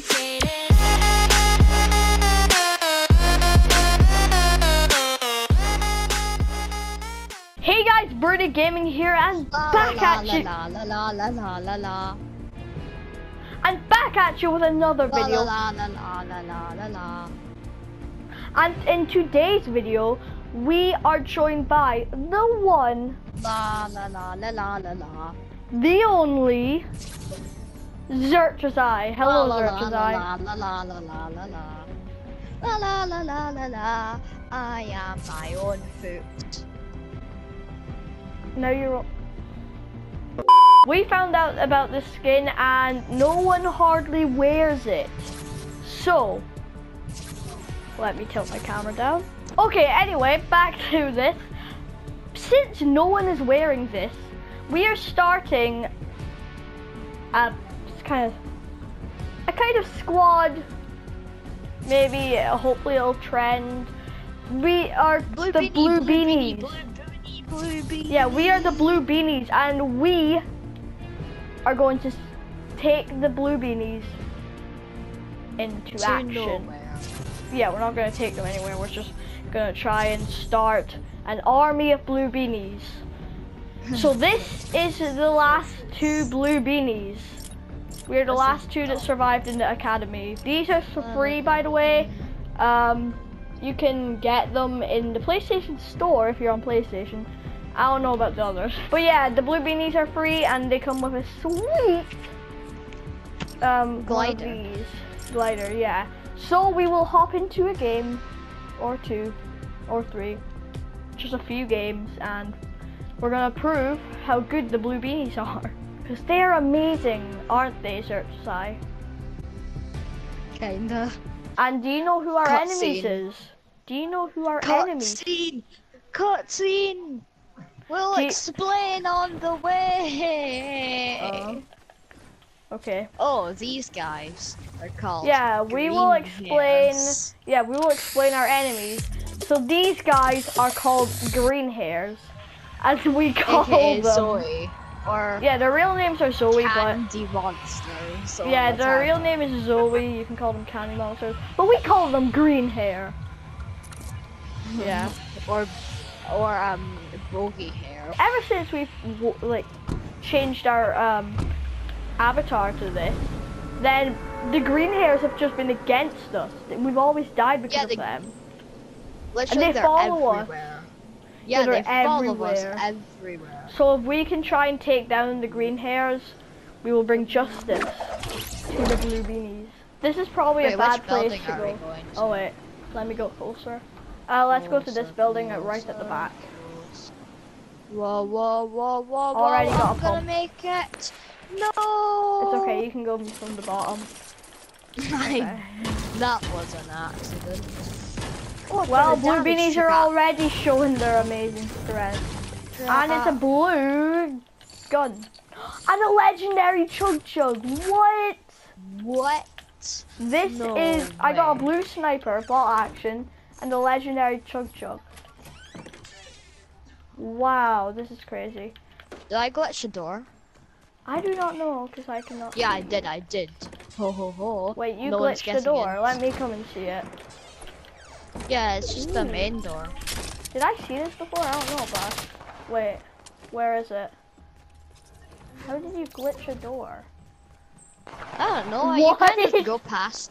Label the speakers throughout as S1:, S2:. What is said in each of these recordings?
S1: complicated.
S2: Hey guys, Broonie Gaming here and
S3: La
S2: back
S3: la
S2: at
S3: la
S2: you
S3: la la la la la la
S2: and back at you with another video.
S3: la la la la la la la
S2: And in today's video, we are joined by the one,
S3: la la la la la la la
S2: the only Zertrezai. Hello,
S3: Zertrezai. La la la la la la la. La la la la la la. I am my own foot.
S2: No, you're up. We found out about this skin and no one hardly wears it. So, let me tilt my camera down. Okay, anyway, back to this. Since no one is wearing this, we are starting a kind of a kind of squad. Maybe uh, hopefully it'll trend. We are the blue beanies.
S3: blue beanie, blue beanie.
S2: Yeah, we are the blue beanies, and we are going to take the blue beanies into
S3: To
S2: action.
S3: nowhere.
S2: Yeah, we're not going to take them anywhere. We're just going to try and start an army of blue beanies. so this is the last two blue beanies. We're the last two that survived in the academy. These are for free, by the way. Um, you can get them in the PlayStation Store if you're on PlayStation. I don't know about the others. But yeah, the blue beanies are free and they come with a sweet um,
S3: Glider.
S2: Glider, yeah. So we will hop into a game or two or three. Just a few games and we're gonna prove how good the blue beanies are. Because they're amazing, aren't they, Zertrezai?
S3: Kinda.
S2: And do you know who our enemies
S3: Cutscene.
S2: is? Do you know who our enemies?
S3: Cutscene! Cutscene! We'll
S2: you-
S3: explain on the way!
S2: Oh. Okay.
S3: Oh, these guys are called.
S2: Yeah, we will explain.
S3: hairs.
S2: Yeah, we will explain our enemies. So these guys are called green hairs, as we call
S3: AKA
S2: them.
S3: Zoe. Or
S2: Yeah, their real names are Zoe, but
S3: Candy Monster. So
S2: yeah, their real name is Zoe. You can call them candy monsters, but we call them green hair. Yeah.
S3: Or, or, um, bogey hair.
S2: Ever since we've like changed our um, avatar to this, then the green hairs have just been against us. We've always died because
S3: Yeah,
S2: of them.
S3: Literally,
S2: they
S3: they're
S2: follow us.
S3: everywhere.
S2: Yeah,
S3: Yeah,
S2: they're
S3: follow
S2: everywhere.
S3: us everywhere.
S2: So if we can try and take down the green hairs, we will bring justice to the blue beanies. This is probably
S3: Wait,
S2: a bad place to go.
S3: to?
S2: Oh wait, let me go closer. Uh, let's go to this building uh, right at the back.
S3: Whoa, whoa, whoa, whoa, whoa!
S2: Already got a
S3: I'm gonna make it. No.
S2: It's okay, you can go from the bottom. Okay.
S3: that was an accident.
S2: Well, blue beanies are already showing their amazing strength. And it's a uh-huh. blue gun. And a legendary chug chug. What?
S3: what?
S2: This
S3: No
S2: is I got a blue sniper, bolt action, and a legendary chug chug. Wow, this is crazy.
S3: Did I glitch the door?
S2: I do not know because I cannot.
S3: Yeah, I did. I did. Ho ho ho.
S2: Wait, you
S3: No
S2: glitched the door.
S3: it.
S2: Let me come and see it.
S3: Yeah, it's just the main door.
S2: Did I see this before? I don't know, boss. wait, where is it? How did you glitch a door?
S3: I don't know.
S2: What?
S3: You kind of just go past.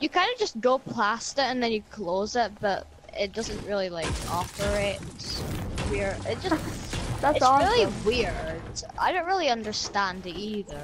S3: You kind of just go past it and then you close it, but it doesn't really like operate. It's weird. It just
S2: That's
S3: it's
S2: awesome.
S3: really weird. I don't really understand it either.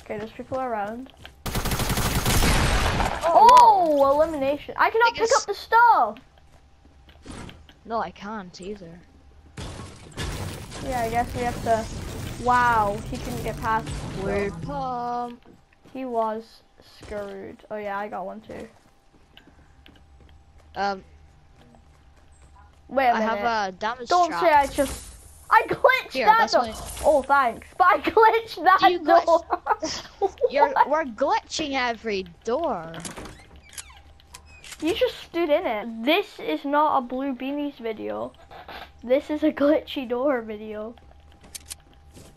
S2: Okay, there's people around. Elimination! I cannot pick up the stuff.
S3: No, I can't either.
S2: Yeah, I guess we have to. Wow, he couldn't get past.
S3: Weird pump.
S2: He was screwed. Oh yeah, I got one too.
S3: Um,
S2: Wait a
S3: I
S2: minute.
S3: I have a damage
S2: Don't
S3: trap.
S2: say I just. I glitched
S3: Here,
S2: that door. Oh, thanks. But I glitched that
S3: Do you glitch-
S2: door.
S3: You're we're glitching every door.
S2: You just stood in it. This is not a blue beanies video. This is a glitchy door video.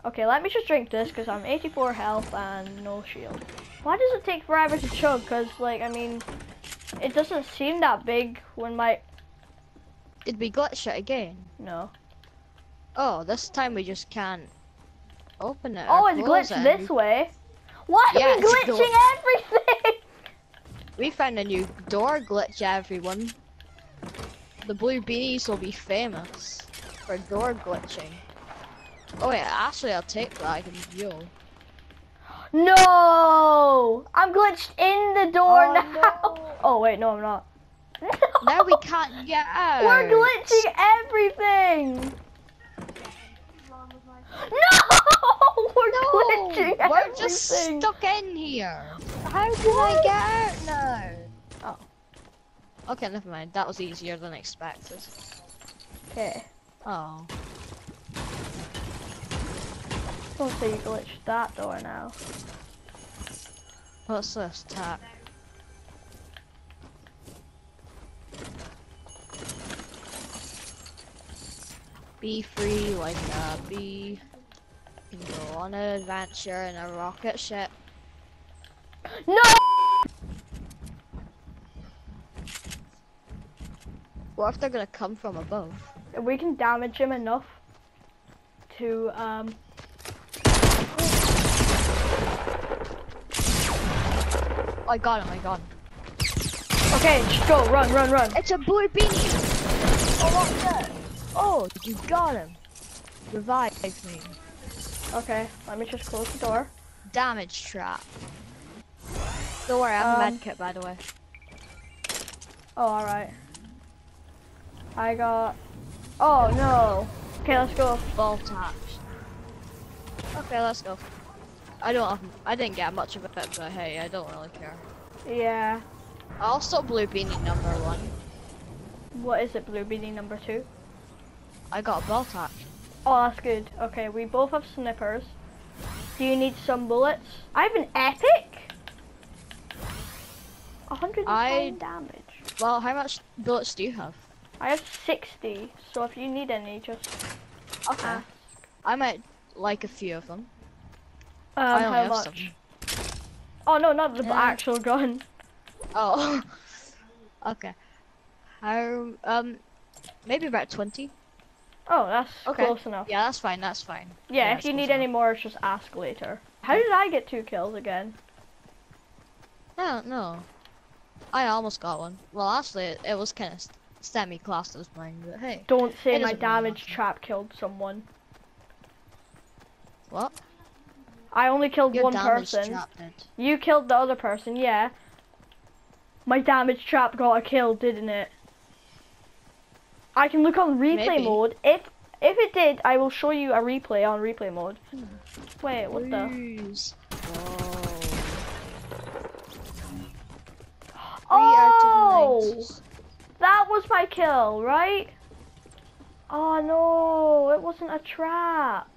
S2: Okay, let me just drink this because I'm 84 health and no shield. Why does it take forever to chug? Because, like, I mean, it doesn't seem that big when my...
S3: Did we glitch it again?
S2: No.
S3: Oh, this time we just can't open it.
S2: Oh, it's glitched
S3: it.
S2: this way. Why
S3: Yeah,
S2: are we glitching everything?
S3: We found a new door glitch, everyone. The blue beanies will be famous for door glitching. Oh yeah, actually I'll take that, I can heal.
S2: No! I'm glitched in the door
S3: Oh,
S2: now.
S3: no.
S2: Oh, wait, no, I'm not.
S3: Now we can't get out.
S2: We're glitching everything. No! We're
S3: No,
S2: glitching
S3: we're
S2: everything.
S3: just stuck in here. How can I get out now?
S2: Oh.
S3: Okay, never mind. That was easier than expected.
S2: Okay.
S3: Oh.
S2: Don't say you glitched that door now.
S3: What's this? Tap. Be free like a bee. You can go on an adventure in a rocket ship.
S2: No!
S3: What if they're gonna come from above?
S2: We can damage him enough to, um...
S3: Oh, I got him, I got him.
S2: Okay, just go, run, run, run.
S3: It's a blue beanie! Oh, what's that? Oh, you got him. Revive me.
S2: Okay, let me just close the door.
S3: Damage trap. Don't worry, I have a
S2: Um,
S3: medkit by the way.
S2: Oh, alright. I got... Oh, no. Okay, let's go.
S3: Ball taps. Okay, let's go. I don't have, I didn't get much of a it, but hey, I don't really care.
S2: Yeah.
S3: I also blue beanie number one.
S2: What is it, Blue Beanie number two?
S3: I got a ball tap.
S2: Oh, that's good. Okay, we both have snippers. Do you need some bullets? I have an epic? 110
S3: I-
S2: damage.
S3: Well, how much bullets do you have?
S2: I have 60, so if you need any, just
S3: Okay.
S2: ask.
S3: I might like a few of them.
S2: Um,
S3: I only
S2: how
S3: have
S2: much?
S3: some.
S2: Oh, no, not the
S3: Yeah.
S2: actual gun.
S3: Oh. okay. How, um, maybe about 20?
S2: Oh, that's
S3: Okay.
S2: close enough.
S3: Yeah, that's fine, that's fine.
S2: Yeah,
S3: Yeah,
S2: if you need any more, just ask later. How did I get two kills again?
S3: I don't no. I almost got one. Well, actually, it, it was kind of semi-classed as mine, but hey.
S2: Don't say my
S3: doesn't really
S2: damage trap killed someone.
S3: What?
S2: I only killed
S3: Your
S2: one
S3: damage
S2: person. You killed the other person, yeah. My damage trap got a kill, didn't it? I can look on replay
S3: Maybe.
S2: mode. If if it did, I will show you a replay on replay mode. Hmm. Wait, what the?
S3: Whoa.
S2: Oh,
S3: Three out of the
S2: that was my kill, right? Oh no, it wasn't a trap.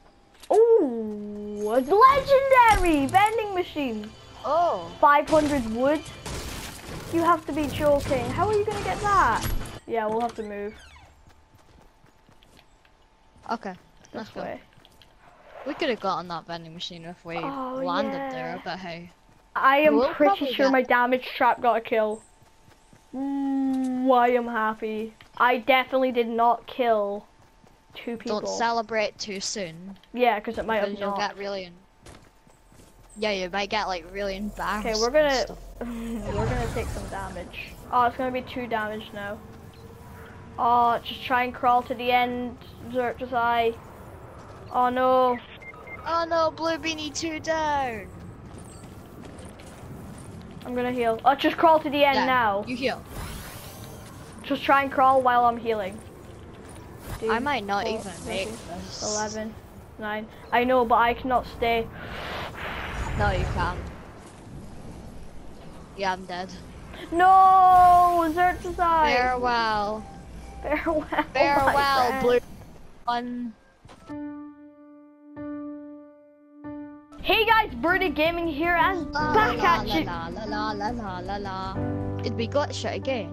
S2: Oh, a legendary vending machine.
S3: Oh.
S2: 500 wood? You have to be joking. How are you gonna get that? Yeah, we'll have to move
S3: Okay. Let's
S2: this
S3: go.
S2: way.
S3: We could have gotten that vending machine if we
S2: Oh,
S3: landed
S2: yeah.
S3: there, but hey.
S2: I am
S3: We'll
S2: pretty sure
S3: get-
S2: my damage trap got a kill. Ooh, I am happy. I definitely did not kill two people.
S3: Don't celebrate too soon.
S2: yeah, because it might have
S3: you'll
S2: not.
S3: get really in... Yeah, you might get like really embarrassed.
S2: Okay, we're gonna we're gonna take some damage. Oh, it's gonna be two damage now. Oh, just try and crawl to the end, Zerch's eye. Oh no.
S3: Oh no, Blue Beanie 2 down!
S2: I'm gonna heal. Oh, just crawl to the end
S3: Yeah,
S2: now.
S3: You heal.
S2: Just try and crawl while I'm healing.
S3: I might not
S2: four,
S3: even make this.
S2: 11, 9. I know, but I cannot stay.
S3: No, you can't. Yeah, I'm dead.
S2: No! Zerch's eye!
S3: Farewell.
S2: Farewell, oh my
S3: Farewell. Blue One.
S2: Guys, Broonie Gaming here and
S3: La,
S2: back
S3: la,
S2: at
S3: la,
S2: you.
S3: La la la la la la la. Did we glitch it again?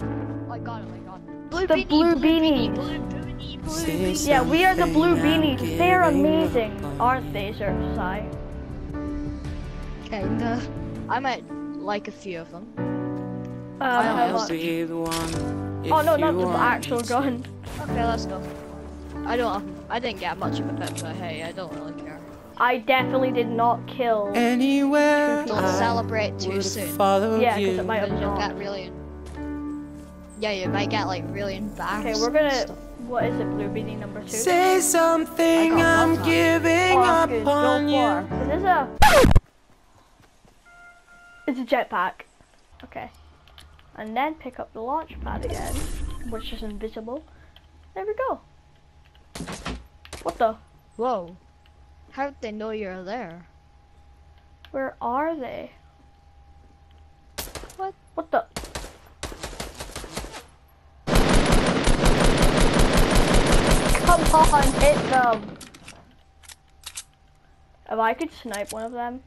S3: Oh, I got him, I got him. Blue
S2: The blue beanie.
S3: Blue beanie,
S2: Yeah, we are the blue beanies. They're amazing, aren't they, Zertrezai?
S3: Kinda. I might like a few of them.
S2: Um, how much? Oh no, not the actual gun.
S3: Okay, let's go. I don't. Have, I didn't get much of a pet, but hey, I don't really care.
S2: I definitely did not kill.
S1: Anywhere
S3: Don't
S1: I
S3: celebrate too
S1: would
S3: soon.
S1: follow
S2: Yeah, 'cause
S1: you.
S2: it might have
S3: Because you'll get really. Yeah, you might get like really embarrassed.
S2: Okay, we're gonna. What is it, blue beanie number two?
S1: Say something,
S3: I got
S1: I'm
S3: that.
S1: giving
S2: Oh,
S1: up
S2: good.
S1: on
S2: Go
S1: you.
S2: Is this a? It's a jetpack. Okay. And then pick up the launch pad again, which is invisible. There we go. What the?
S3: Whoa. How'd they know you're there?
S2: Where are they?
S3: What?
S2: What the? Come on, hit them! If I could snipe one of them.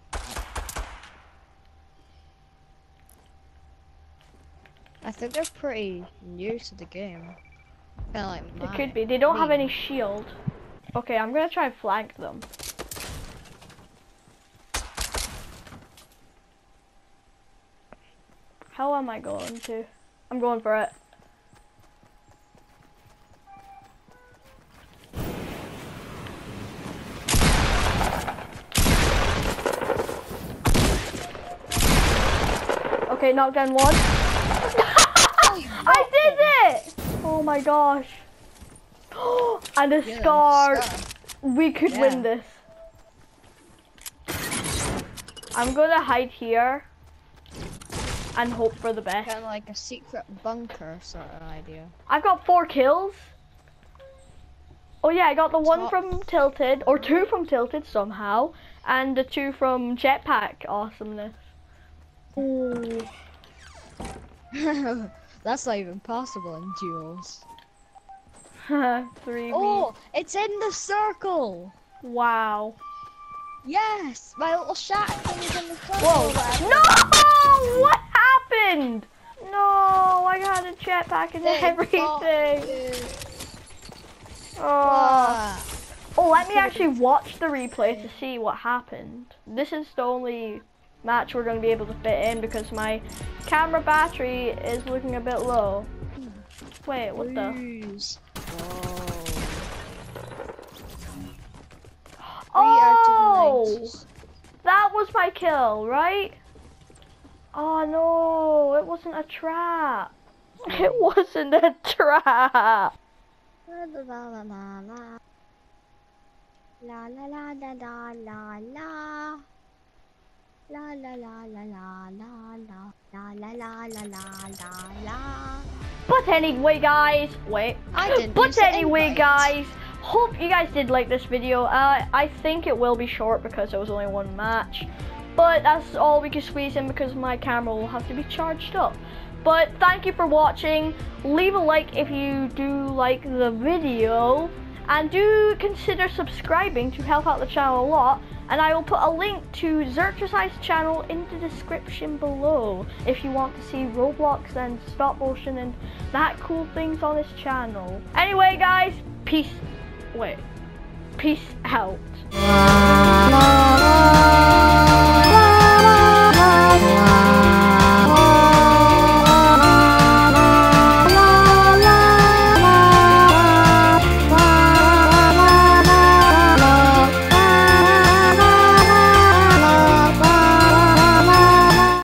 S3: I think they're pretty new to the game. Kinda like
S2: It could be. They don't have any shield. Okay, I'm gonna try and flank them. How am I going to? I'm going for it. Okay, knock down one. I did it! Oh my gosh. And a
S3: Yeah,
S2: scar.
S3: scar.
S2: We could
S3: Yeah.
S2: win this. I'm gonna hide here and hope for the best.
S3: Kinda like a secret bunker sort of idea.
S2: I've got four kills. Oh yeah, I got the one
S3: Top.
S2: from Tilted, or two from Tilted somehow, and the two from Jetpack Awesomeness. Ooh.
S3: That's not even possible in duels.
S2: Three.
S3: Oh, it's in the circle!
S2: Wow.
S3: Yes! My little shack thing is in the circle.
S2: Whoa. No! What happened? No, I got a jetpack and
S3: They
S2: everything. Oh. Oh, let me actually watch the replay to see what happened. This is the only match we're going to be able to fit in because my camera battery is looking a bit low. Hmm. Wait, what the? Oh!
S3: Three out of the
S2: That was my kill, right? Oh no, it wasn't a trap. It wasn't a trap.
S3: La la la la la. La la la la la la la. La la la la la la la. La la la la la la.
S2: But anyway, guys, wait.
S3: I didn't
S2: But anyway, guys, hope you guys did like this video. Uh, I think it will be short because it was only one match. But that's all we can squeeze in because my camera will have to be charged up. But thank you for watching. Leave a like if you do like the video. And do consider subscribing to help out the channel a lot. And I will put a link to Zertrezai's channel in the description below if you want to see Roblox and stop motion and that cool things on this channel. Anyway guys, peace. Wait. Peace out.